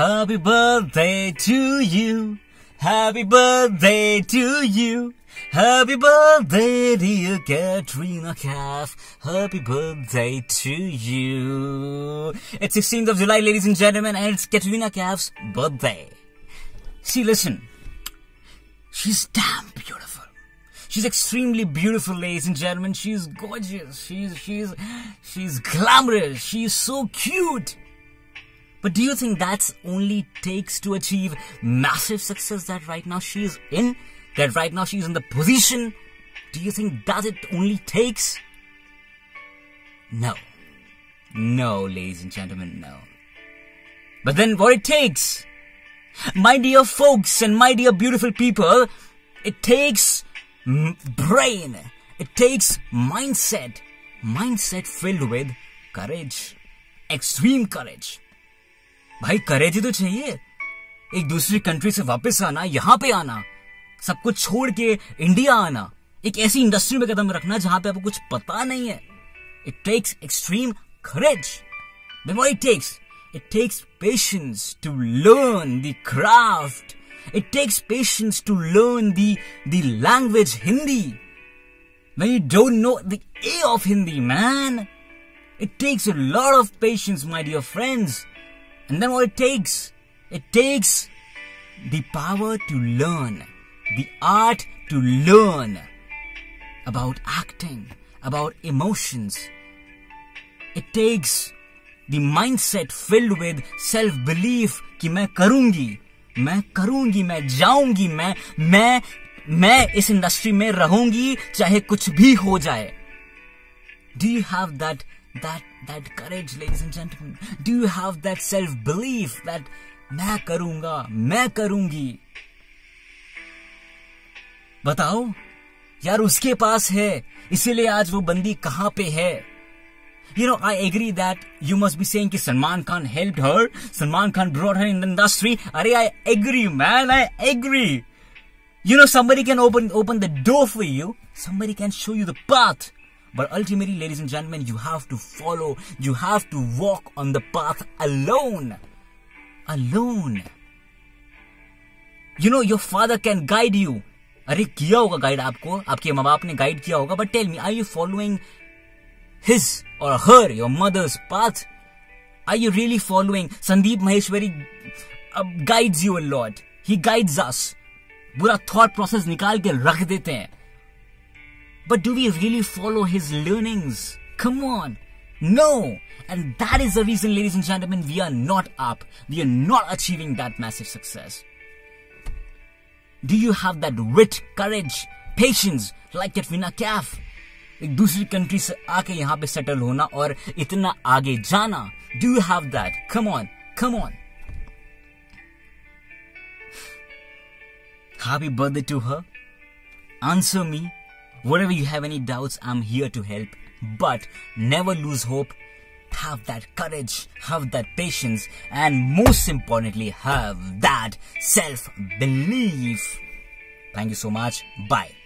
Happy birthday to you. Happy birthday to you. Happy birthday, dear Katrina Kaif. Happy birthday to you. It's 16th of July, ladies and gentlemen, and it's Katrina Kaif's birthday. See, listen. She's damn beautiful. She's extremely beautiful, ladies and gentlemen. She's gorgeous. She's she's she's glamorous. She's so cute. But do you think that's only takes to achieve massive success that right now she is in? That right now she's in the position? Do you think that it only takes? No. No, ladies and gentlemen, no. But then what it takes? My dear folks and my dear beautiful people, it takes brain. It takes mindset. Mindset filled with courage. Extreme courage. भाई, करे थी तो चाहिए। एक दूसरी country से वापस आना, यहाँ पे आना, सब कुछ छोड़ के इंडिया आना, एक ऐसी इंडस्ट्री में कदम रखना जहाँ पे आपको कुछ पता नहीं है। It takes extreme courage it takes it takes patience to learn the craft it takes patience to learn the the language Hindi we don't know the a of Hindi man it takes a lot of patience my dear friends And then what it takes? It takes the power to learn, the art to learn about acting, about emotions. It takes the mindset filled with self belief कि मैं करूँगी मैं करूँगी मैं जाऊँगी मैं मैं मैं इस इंडस्ट्री में रहूँगी चाहे कुछ भी हो जाए do you have that that that courage ladies and gentlemen do you have that self belief that मैं करूंगा मैं करूंगी बताओ यार उसके पास है इसीलिए आज वो बंदी कहां पे है You know, I agree that you must be saying that Salman Khan helped her. Salman Khan brought her in the industry. Are I agree, man. I agree. You know, somebody can open open the door for you. Somebody can show you the path. But ultimately, ladies and gentlemen, you have to follow, you have to walk on the path alone. Alone. You know, your father can guide you. अरे किया होगा guide आपको आपके माँ बाप ने guide किया होगा but tell me are you following his और her your mother's path are you really following Sandeep Maheshwari guides you a lot he guides us पूरा थॉट प्रोसेस निकाल के रख देते हैं But do we really follow his learnings? Come on. No. And that is the reason, ladies and gentlemen, we are not up. We are not achieving that massive success. Do you have that wit, courage, patience like Katrina Kaif? एक दूसरी country से आके यहाँ पे settle होना और इतना आगे जाना do you have that come on come on happy birthday to her answer me Whatever you have any doubts, I'm here to help. But never lose hope. Have that courage, have that patience, and most importantly, have that self belief. Thank you so much. Bye.